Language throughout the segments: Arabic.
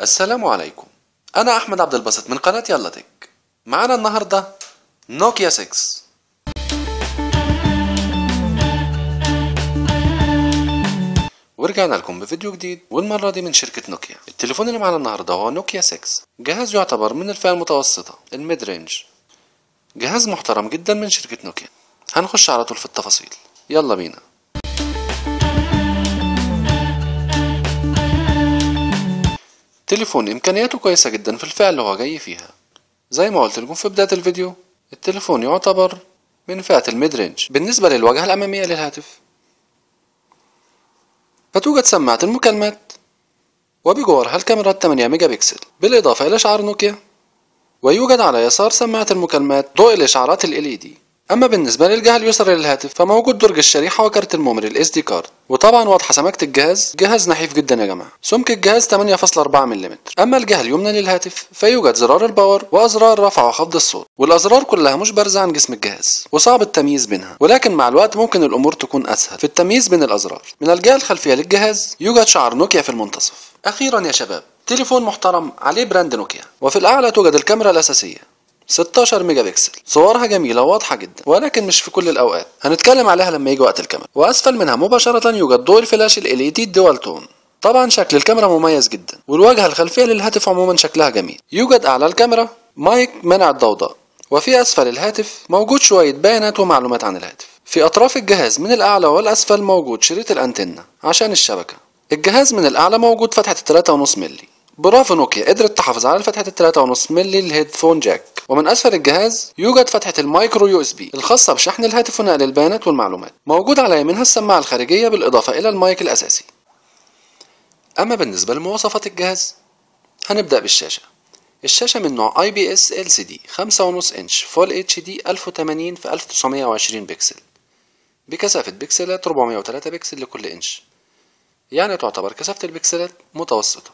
السلام عليكم. أنا أحمد عبد الباسط من قناة يلا تك. معنا النهاردة نوكيا 6 ورجعنا لكم بفيديو جديد والمرة دي من شركة نوكيا. التليفون اللي معنا النهاردة هو نوكيا 6 جهاز يعتبر من الفئة المتوسطة ال mid range. جهاز محترم جدا من شركة نوكيا. هنخش على طول في التفاصيل. يلا بينا. تليفون إمكانياته كويسة جدا في الفئة اللي هو جاي فيها. زي ما قلت لكم في بداية الفيديو التليفون يعتبر من فئة ال mid range بالنسبة للواجهة الأمامية للهاتف فتوجد سماعة المكالمات وبجوارها الكاميرا 8 ميجا بكسل. بالإضافة إلى شعار نوكيا ويوجد على يسار سماعة المكالمات ضوء الإشعارات ال LED أما بالنسبة للجهة اليسرى للهاتف فموجود درج الشريحة وكارت ال memory ال SD card. وطبعا واضحة سماكة الجهاز. جهاز نحيف جدا يا جماعة. سمك الجهاز 8.4 ملم أما الجهة اليمنى للهاتف فيوجد زرار ال power وأزرار رفع وخفض الصوت. والأزرار كلها مش بارزة عن جسم الجهاز. وصعب التمييز بينها. ولكن مع الوقت ممكن الأمور تكون أسهل في التمييز بين الأزرار. من الجهة الخلفية للجهاز يوجد شعار نوكيا في المنتصف. أخيرا يا شباب تليفون محترم عليه brand نوكيا. وفي الأعلى توجد الكاميرا الأساسية. 16 ميجا بكسل. صورها جميلة وواضحة جدا ولكن مش في كل الأوقات. هنتكلم عليها لما يجي وقت الكاميرا. وأسفل منها مباشرة يوجد ضوء الفلاش ال LED ال dual tone. طبعا شكل الكاميرا مميز جدا والواجهة الخلفية للهاتف عموما شكلها جميل. يوجد أعلى الكاميرا مايك منع الضوضاء. وفي أسفل الهاتف موجود شوية بيانات ومعلومات عن الهاتف. في أطراف الجهاز من الأعلى والأسفل موجود شريط الأنتنة عشان الشبكة. الجهاز من الأعلى موجود فتحة 3.5 مللي. برافو نوكيا قدرت تحافظ على فتحة ال 3.5 مللي ال headphone jack. ومن أسفل الجهاز يوجد فتحة ال micro USB الخاصة بشحن الهاتف ونقل البيانات والمعلومات. موجود على يمينها السماعة الخارجية بالإضافة إلى المايك الأساسي. أما بالنسبة لمواصفات الجهاز هنبدأ بالشاشة. الشاشة من نوع سي دي 5.5 inch full HD 1080 في 1920 بكسل. بكثافة بكسلات 403 بكسل لكل إنش. يعني تعتبر كثافة البكسلات متوسطة.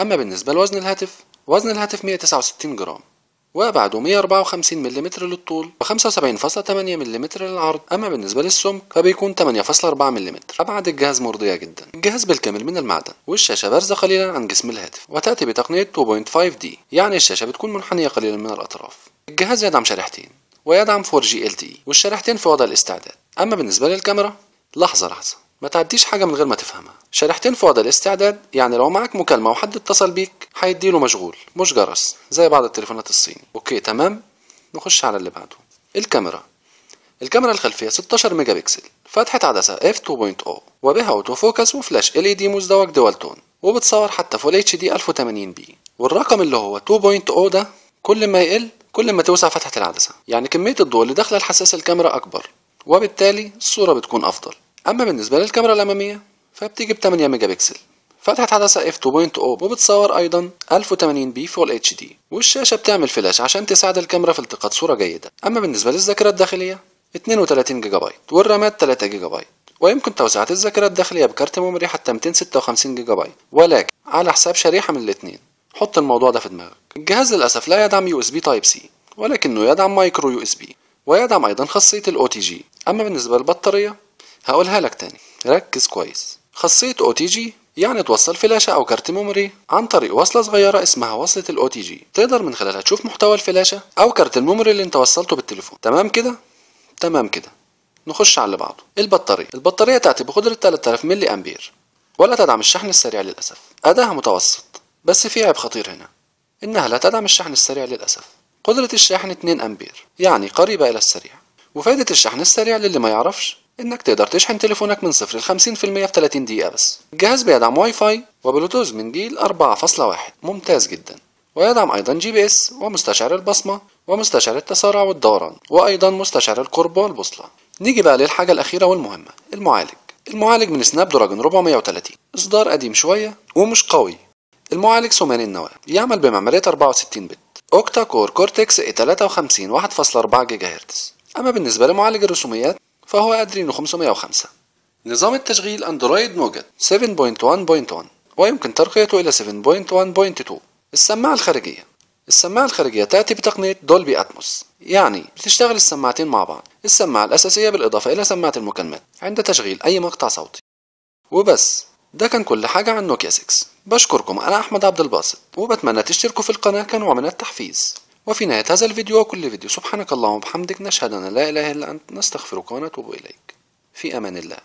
أما بالنسبة لوزن الهاتف وزن الهاتف 169 جرام. وأبعاده 154 ملم للطول و75.8 ملم للعرض. أما بالنسبة للسمك فبيكون 8.4 ملم أبعاد الجهاز مرضية جدا. الجهاز بالكامل من المعدن. والشاشة بارزة قليلا عن جسم الهاتف. وتأتي بتقنية 2.5D يعني الشاشة بتكون منحنية قليلا من الأطراف. الجهاز يدعم شريحتين. ويدعم 4G LTE والشريحتين في وضع الاستعداد. أما بالنسبة للكاميرا لحظة لحظة. ما تعديش حاجة من غير ما تفهمها. شريحتين في وضع الاستعداد يعني لو معاك مكالمة وحد اتصل بيك هيديله مشغول. مش جرس زي بعض التليفونات الصيني. okay تمام. نخش على اللي بعده. الكاميرا. الكاميرا الخلفية 16 ميجا بكسل. فتحة عدسة f 2.0 وبها auto focus و flash LED مزدوج dual tone. وبتصور حتى full HD 1080p والرقم اللي هو 2.0 ده كل ما يقل كل ما توسع فتحة العدسة. يعني كمية الضوء اللي داخلة الحساس الكاميرا أكبر. وبالتالي الصورة بتكون أفضل. أما بالنسبة للكاميرا الأمامية فبتيجي ب 8 ميجا بكسل. فتحة عدسة f 2.0 وبتصور أيضا 1080p full HD والشاشة بتعمل فلاش عشان تساعد الكاميرا في التقاط صورة جيدة. أما بالنسبة للذاكرة الداخلية 32 جيجا بايت وال RAMات 3 جيجا بايت. ويمكن توسعة الذاكرة الداخلية بكارت memory حتى 256 جيجا بايت. ولكن على حساب شريحة من الاتنين حط الموضوع ده في دماغك. الجهاز للأسف لا يدعم USB Type-C ولكنه يدعم Micro USB ويدعم أيضا خاصية ال OTG أما بالنسبة للبطارية هقولها لك تاني. ركز كويس. خاصية OTG يعني توصل فلاشة أو كارت memory عن طريق وصلة صغيرة اسمها وصلة ال OTG تقدر من خلالها تشوف محتوى الفلاشة أو كارت ال memory اللي انت وصلته بالتليفون. تمام كده؟ تمام كده. نخش على اللي بعده. البطارية. البطارية تأتي بقدرة 3000 ملي أمبير. ولا تدعم الشحن السريع للأسف. أداها متوسط. بس في عيب خطير هنا. إنها لا تدعم الشحن السريع للأسف. قدرة الشاحن 2 أمبير. يعني قريبة إلى السريع. وفائدة الشحن السريع للي ما يعرفش. إنك تقدر تشحن تليفونك من صفر ل 50% في 30 دقيقة بس. الجهاز بيدعم واي فاي وبلوتوث من جيل 4.1 ممتاز جدا. ويدعم أيضا GPS ومستشعر البصمة ومستشعر التسارع والدوران وأيضا مستشعر القرب والبوصلة. نيجي بقى للحاجة الأخيرة والمهمة المعالج. المعالج من Snapdragon 430 إصدار قديم شوية ومش قوي. المعالج ثماني النواة يعمل بمعمارية 64 بت. Octa-core Cortex-A53 1.4 جيجا هرتز أما بالنسبة لمعالج الرسوميات فهو Adreno 505 نظام التشغيل Android Nougat 7.1.1 ويمكن ترقيته إلى 7.1.2 السماعة الخارجية. السماعة الخارجية تأتي بتقنية Dolby Atmos. يعني بتشتغل السماعتين مع بعض. السماعة الأساسية بالإضافة إلى سماعة المكالمات عند تشغيل أي مقطع صوتي. وبس. ده كان كل حاجة عن نوكيا 6 بشكركم أنا أحمد عبد الباسط وبتمنى تشتركوا في القناة كنوع من التحفيز. وفي نهاية هذا الفيديو وكل فيديو. سبحانك اللهم وبحمدك نشهد أن لا إله إلا أنت نستغفرك ونتوب إليك. في أمان الله.